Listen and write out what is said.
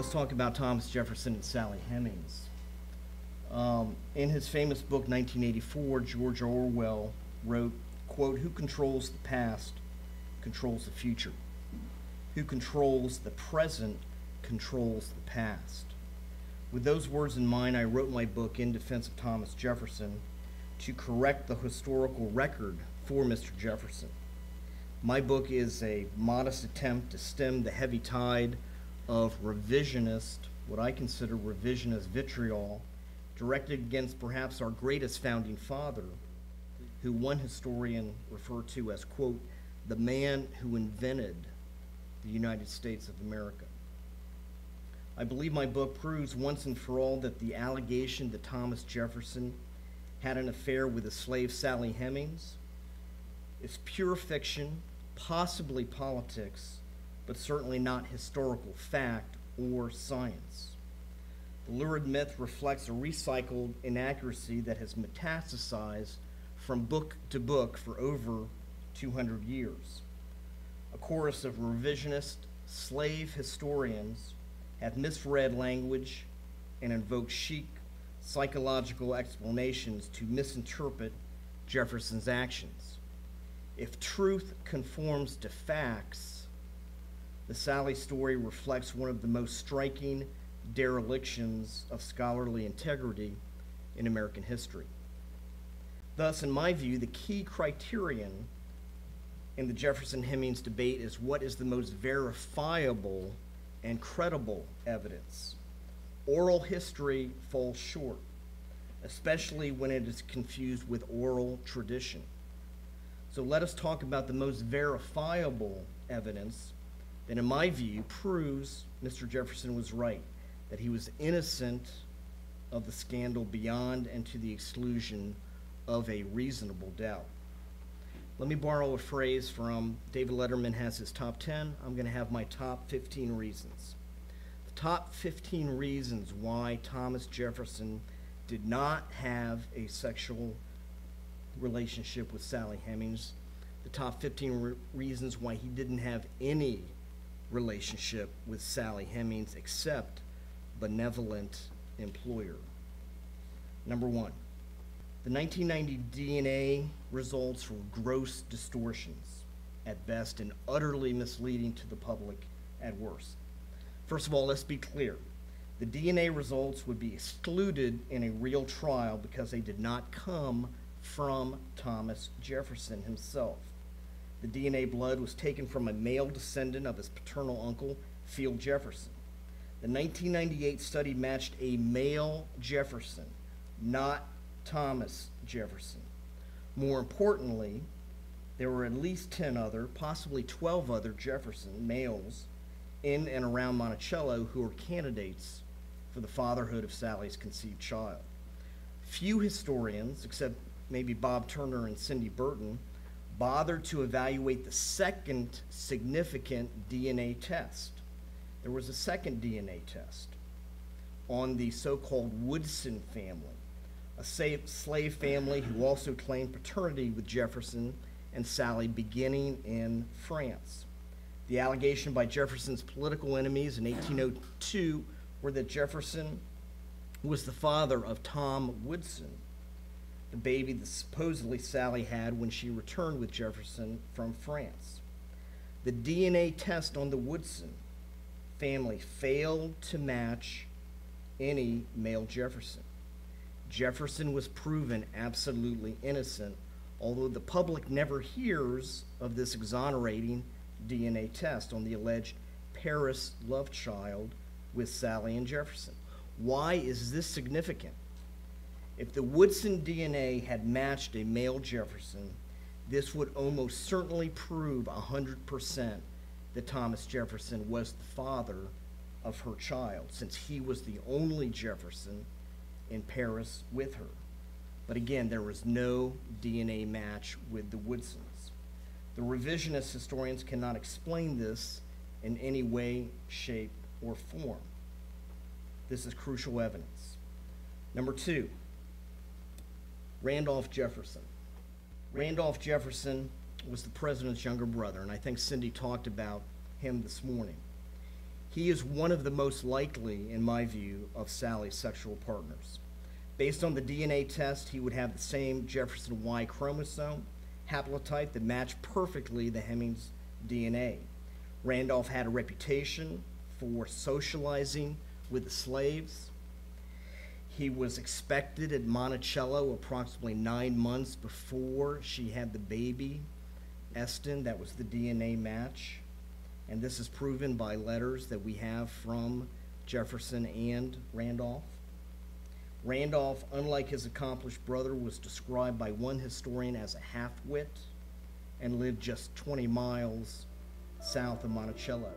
Let's talk about Thomas Jefferson and Sally Hemings. Um, in his famous book 1984, George Orwell wrote, quote, "Who controls the past controls the future. Who controls the present controls the past." With those words in mind, I wrote my book in defense of Thomas Jefferson to correct the historical record for Mr. Jefferson. My book is a modest attempt to stem the heavy tide of revisionist, what I consider revisionist vitriol, directed against perhaps our greatest founding father, who one historian referred to as, quote, the man who invented the United States of America. I believe my book proves once and for all that the allegation that Thomas Jefferson had an affair with the slave Sally Hemings is pure fiction, possibly politics, but certainly not historical fact or science. The lurid myth reflects a recycled inaccuracy that has metastasized from book to book for over 200 years. A chorus of revisionist slave historians have misread language and invoked chic psychological explanations to misinterpret Jefferson's actions. If truth conforms to facts, the Sally story reflects one of the most striking derelictions of scholarly integrity in American history. Thus, in my view, the key criterion in the Jefferson Hemings debate is what is the most verifiable and credible evidence. Oral history falls short, especially when it is confused with oral tradition. So let us talk about the most verifiable evidence that, in my view, proves Mr. Jefferson was right, that he was innocent of the scandal beyond and to the exclusion of a reasonable doubt. Let me borrow a phrase from David Letterman has his top 10. I'm going to have my top 15 reasons. The top 15 reasons why Thomas Jefferson did not have a sexual relationship with Sally Hemings. The top 15 re- reasons why he didn't have any relationship with Sally Hemings except benevolent employer. Number one, the 1990 DNA results were gross distortions at best and utterly misleading to the public at worst. First of all, let's be clear. The DNA results would be excluded in a real trial because they did not come from Thomas Jefferson himself. The DNA blood was taken from a male descendant of his paternal uncle, Field Jefferson. The 1998 study matched a male Jefferson, not Thomas Jefferson. More importantly, there were at least 10 other, possibly 12 other Jefferson males in and around Monticello who were candidates for the fatherhood of Sally's conceived child. Few historians, except maybe Bob Turner and Cindy Burton, bothered to evaluate the second significant DNA test. There was a second DNA test on the so called Woodson family a slave family who also claimed paternity with Jefferson and Sally beginning in France. The allegation by Jefferson's political enemies in 1802 were that Jefferson was the father of Tom Woodson, the baby that supposedly Sally had when she returned with Jefferson from France. The DNA test on the Woodson family failed to match any male Jefferson. Jefferson was proven absolutely innocent, although the public never hears of this exonerating DNA test on the alleged Paris love child with Sally and Jefferson. Why is this significant? If the Woodson DNA had matched a male Jefferson, this would almost certainly prove 100% that Thomas Jefferson was the father of her child, since he was the only Jefferson in Paris with her. But again, there was no DNA match with the Woodsons. The revisionist historians cannot explain this in any way, shape, or form. This is crucial evidence. Number two, Randolph Jefferson. Randolph Jefferson was the president's younger brother, and I think Cindy talked about him this morning. He is one of the most likely, in my view, of Sally's sexual partners. Based on the DNA test, he would have the same Jefferson Y chromosome haplotype that matched perfectly the Hemings DNA. Randolph had a reputation for socializing with the slaves. He was expected at Monticello approximately nine months before she had the baby, Eston. That was the DNA match. And this is proven by letters that we have from Jefferson and Randolph. Randolph, unlike his accomplished brother, was described by one historian as a half wit and lived just 20 miles south of Monticello.